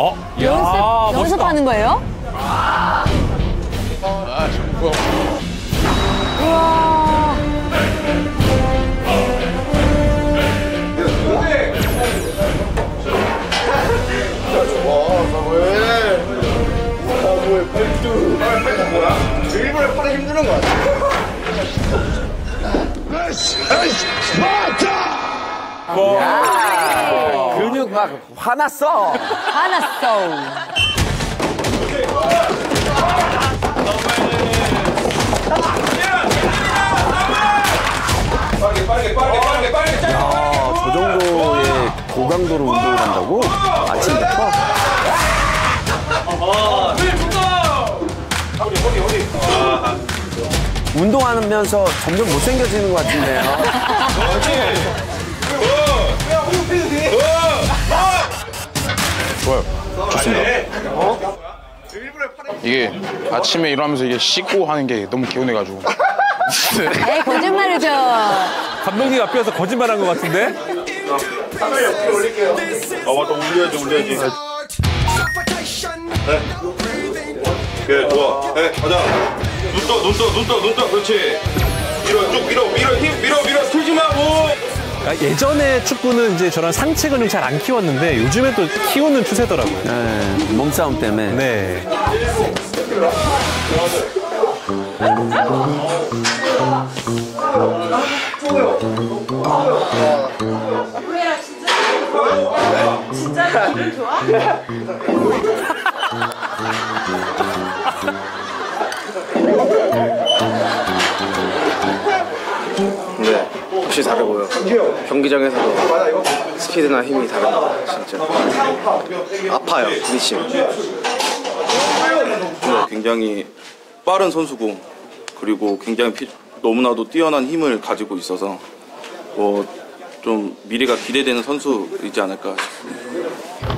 어? 야, 연습. 연습하는 거예요? 아, 정보. 우와. 와, 사고해. 사고해, 팔뚝. 팔뚝 뭐야? 일부러 팔이 힘드는 거 같아. 근육 막 화났어. 화났어. 빠르게, 빠르게, 빠르게, 빠르게, 빠르게, 짧게, 빠르게. 아, 저 정도의 고강도로 운동을 한다고? 아침부터? 운동하면서 점점 못생겨지는 것 같은데요. 좋아요. 좋습니다. 이게 아침에 일어나면서 이게 씻고 하는 게 너무 개운해가지고. 에이, 거짓말이죠. 감독님 앞에서 거짓말한 것 같은데? 아, 맞다. 올려야지, 올려야지. 네. 그래, 좋아. 네, 가자. 눈 떠, 눈 떠, 눈 떠, 눈 떠. 그렇지. 밀어, 쭉 밀어, 밀어, 힘, 밀어, 밀어. 틀지 마, 오. 아, 예전에 축구는 이제 저런 상체 근육 잘안 키웠는데 요즘에 또 키우는 추세더라고요. 네, 몸싸움 때문에. 네. 네, 역시 다르고요. 경기장에서도 스피드나 힘이 다릅니다. 진짜 아파요, 부딪히면. 네, 굉장히 빠른 선수고 그리고 굉장히 피- 너무나도 뛰어난 힘을 가지고 있어서 뭐 좀 미래가 기대되는 선수이지 않을까 싶습니다.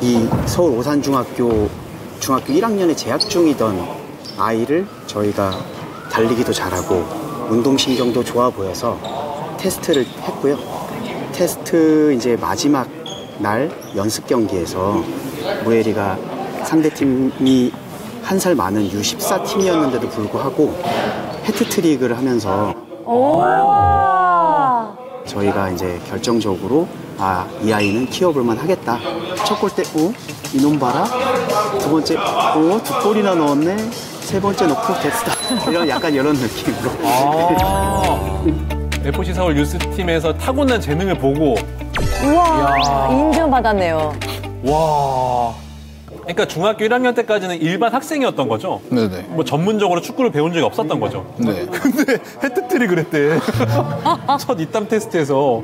이 서울 오산중학교 중학교 1학년에 재학 중이던 아이를 저희가 달리기도 잘하고 운동신경도 좋아 보여서 테스트를 했고요. 테스트 이제 마지막 날 연습 경기에서 무에리가 상대팀이 한 살 많은 U14 팀이었는데도 불구하고 해트트릭을 하면서 오. 저희가 이제 결정적으로 아 이 아이는 키워볼만 하겠다 첫 골 때 오 이놈 봐라 두 번째 오 두 골이나 넣었네 세 번째 넣고 됐다 이런 약간 이런 느낌으로 아. FC 서울 유스팀에서 타고난 재능을 보고 우와, 인정받았네요. 와. 그러니까 중학교 1학년 때까지는 일반 학생이었던 거죠? 네네. 뭐 전문적으로 축구를 배운 적이 없었던 거죠? 네. 근데 헤트트릭을 했대. 첫 입담 테스트에서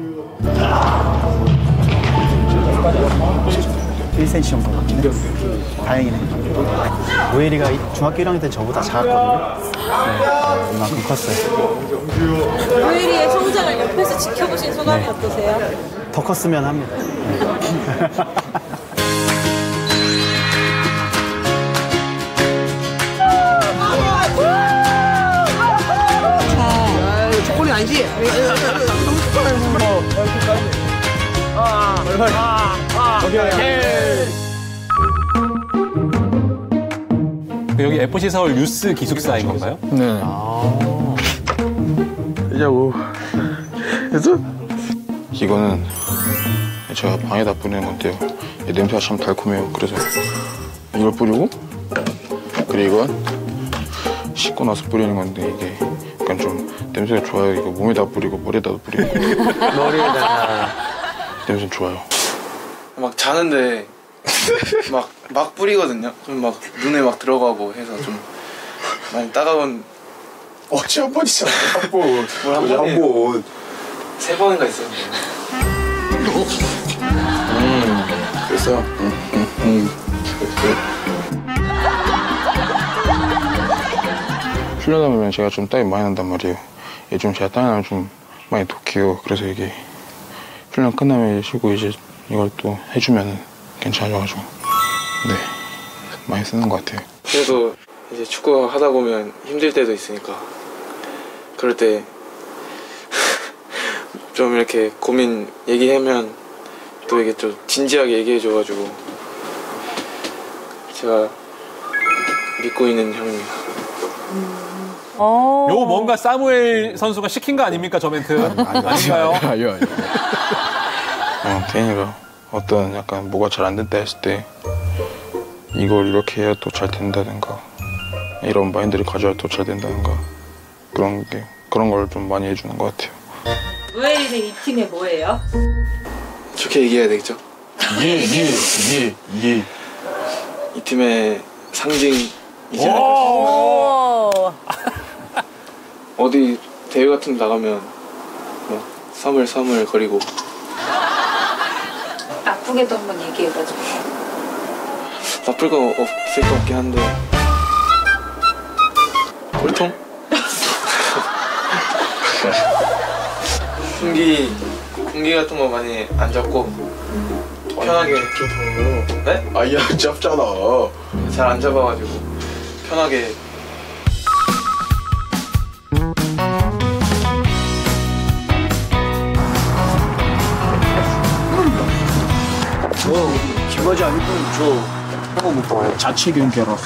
1cm 정도 같네 다행이네. 모엘이가 중학교 1학년 때 저보다 작았거든요. 네, 이만큼 컸어요? 우일이의 성장을 옆에서 지켜보신 소감이 어떠세요? 더 컸으면 합니다. 그 여기 FC 서울 유스 기숙사인 건가요? 네. 하자고. 해서? 이거는 제가 방에다 뿌리는 건데요. 이 냄새가 참 달콤해요. 그래서 이걸 뿌리고 그리고 이건 씻고 나서 뿌리는 건데 이게 약간 좀 냄새가 좋아요. 이거 몸에다 뿌리고 머리에다 뿌리고 머리에다가. 냄새 좋아요. 막 자는데 막, 막 뿌리거든요. 좀 막 눈에 막 들어가고 해서 좀 많이 따가운 어제 한 번이잖아 한 번. 한 어제 번이에요? 한 번. 세 번인가 있었는데. 그래서 응, 응, 응. 훈련하면 제가 좀 땀이 많이 난단 말이에요. 이게 좀 제가 땀이 나면 좀 많이 독해요. 그래서 이게 훈련 끝나면 쉬고 이제 이걸 또 해주면 괜찮아져가지고 네 많이 쓰는 것 같아요. 그래도 이제 축구 하다 보면 힘들 때도 있으니까 그럴 때 좀 이렇게 고민 얘기하면 또 이게 좀 진지하게 얘기해줘가지고 제가 믿고 있는 형입니다. 어. 요 뭔가 사무엘 선수가 시킨 거 아닙니까 저 멘트? 아닌가요? 아니요 아니요. 어, 태인이가 어떤 약간 뭐가 잘 안 된다 했을 때 이걸 이렇게 해야 또 잘 된다든가 이런 마인드를 가져야 또 잘 된다든가 그런 게 그런 걸 좀 많이 해주는 것 같아요. 노엘이는 이 팀의 뭐예요? 좋게 얘기해야 되겠죠? 예예예예 예. 이 팀의 상징이지 않을까 오. 어디 대회 같은 데 나가면 뭐 서물서물 거리고 나쁘게도 한번 얘기해봐줘. 나쁠 건 없을 것 같긴 한데 꼴통? 공기 공기 같은 거 많이 안 잡고 편하게 네? 아야 잡잖아. 잘 안 잡아가지고 편하게 김바지 아니고 저 자체 경기하러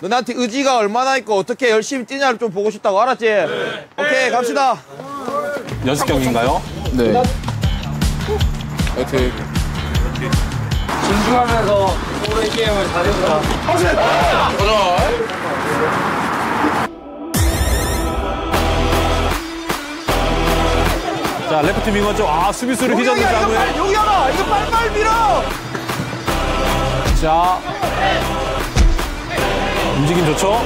너한테 의지가 얼마나 있고 어떻게 열심히 뛰냐를 좀 보고 싶다고 알았지? 오케이 갑시다. 연습 경기인가요? 네. 화이팅. 진중하면서 오래 게임을 잘해보자 자 레프트 윙어 쪽아 수비수를 휘젓는 사무엘. 여기 하나 이거 빨빨 밀어. 자 움직임 좋죠?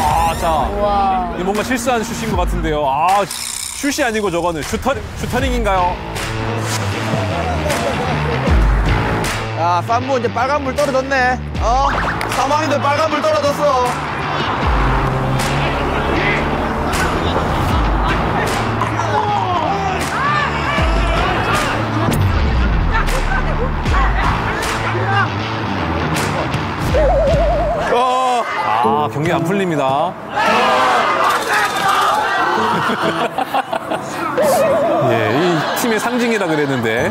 아, 자. 뭔가 실수한 슛인 것 같은데요. 아, 슛이 아니고 저거는 슈터, 슈터링인가요? 야 쌈무 이제 빨간 불 떨어졌네. 어? 사망인데 빨간 불 떨어졌어. 어. 아, 경기 안 풀립니다. 예, 이 팀의 상징이라 그랬는데.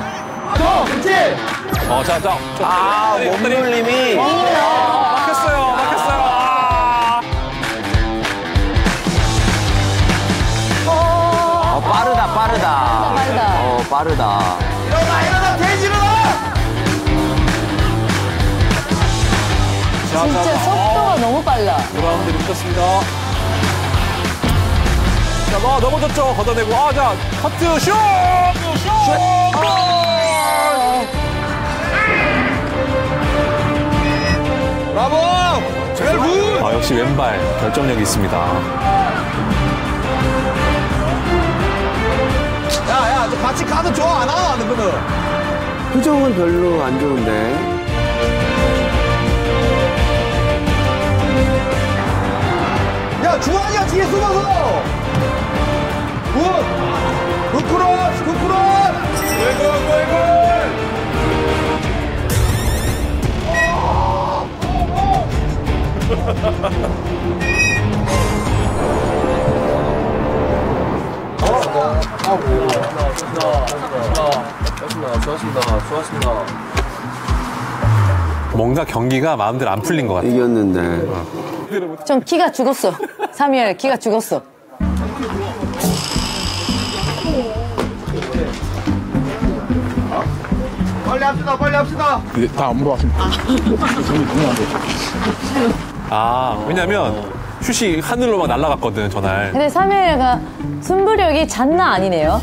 어, 자, 자. 아 몸놀림이. 막혔어요, 막혔어요. 아. 어, 빠르다 빠르다. 빠르다. 어 빠르다. 일어나 일어나 돼지 일어나. 진짜 자. 속도가 너무 빨라. 브라운드를 붙였습니다. 자, 뭐 넘어졌죠. 걷어내고. 아, 자, 커트 슛! 슛! 브라보. 제일 good. 아, 역시 왼발 결정력이 있습니다. 야 야 같이 가도 좋아 안 하나 안 거는. 표정은 별로 안 좋은데 야 주환이야 뒤에 숨어서. 굿. 굿 크로스 굿 크로스. 골골 골골. 뭔가 경기가 마음대로 안 풀린 것 같아요. 이겼는데 좀 기가 죽었어. 사미엘 기가 죽었어. 빨리 합시다 빨리 합시다. 다안 물어봤습니다. 아, 왜냐면 슛이 하늘로 막 날아갔거든, 전날. 근데 3일가 승부력이 장난 아니네요.